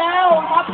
แล้วครับ